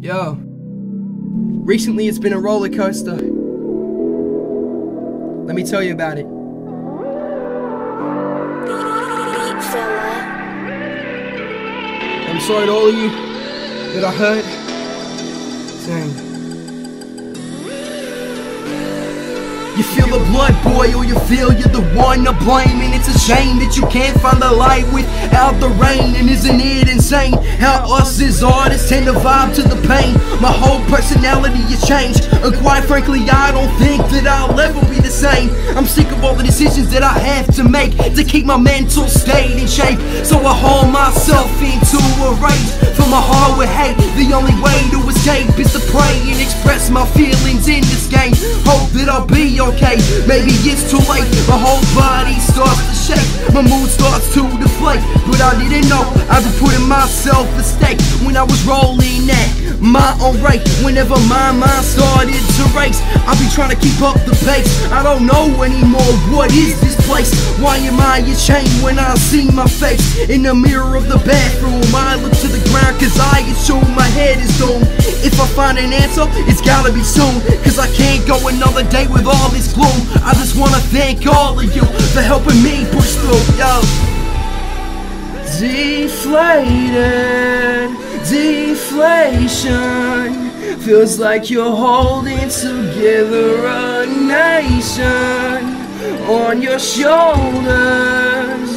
Yo. Recently, it's been a roller coaster. Let me tell you about it. I'm sorry to all of you that I hurt. Dang. You feel the blood boil, you feel you're the one to blame. And it's a shame that you can't find the light without the rain. And isn't it insane how us as artists tend to vibe to the pain? My whole personality has changed. And quite frankly I don't think that I'll ever be the same. I'm sick of all the decisions that I have to make To keep my mental state in shape. So I haul myself into a rage From my heart with hate. The only way to escape is to pray And express my feelings in this game. Hope that I'll be okay. Maybe it's too late, my whole body starts to shake. My mood starts to deflate. But I didn't know I've been putting myself at stake. When I was rolling at my own rate. Whenever my mind started to race I'll be trying to keep up the pace. I don't know anymore, what is this place? Why am I ashamed when I see my face? In the mirror of the bathroom I cause I assume my head is doomed If I find an answer, it's gotta be soon. Cause I can't go another day with all this gloom I just wanna thank all of you for helping me push through, yo. Deflated, deflation. Feels like you're holding together a nation On your shoulders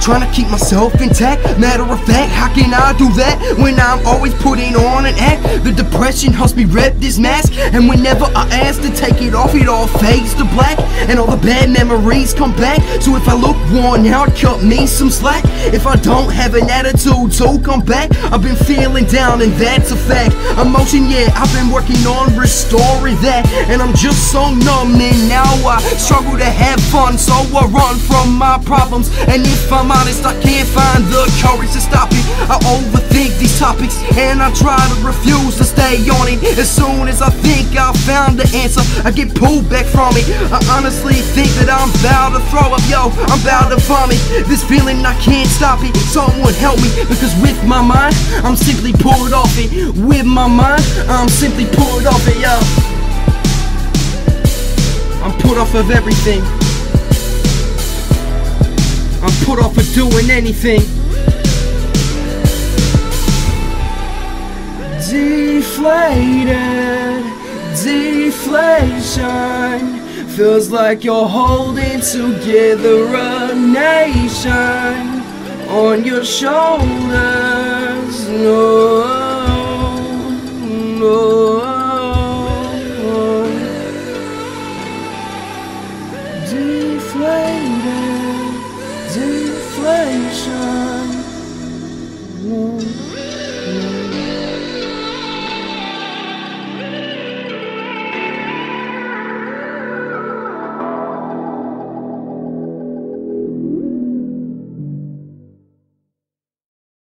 Trying to keep myself intact. Matter of fact, how can I do that When I'm always putting on an act? The depression helps me rep this mask And whenever I ask to take it off It all fades to black And all the bad memories come back. So if I look worn out, cut me some slack. If I don't have an attitude to come back. I've been feeling down and that's a fact. Emotion, yeah, I've been working on restoring that. And I'm just so numb and now I struggle to have fun. So I run from my problems And if I'm honest, I can't find the courage to stop it. I overthink these topics and I try to refuse to stay on it. As soon as I think I found the answer, I get pulled back from it. I honestly think that I'm about to throw up, yo, I'm about to vomit. This feeling, I can't stop it, someone help me Because with my mind, I'm simply pulled off it. With my mind, I'm simply pulled off it, yo. I'm put off of everything put off of doing anything. Deflated, deflation. Feels like you're holding together a nation on your shoulders. No.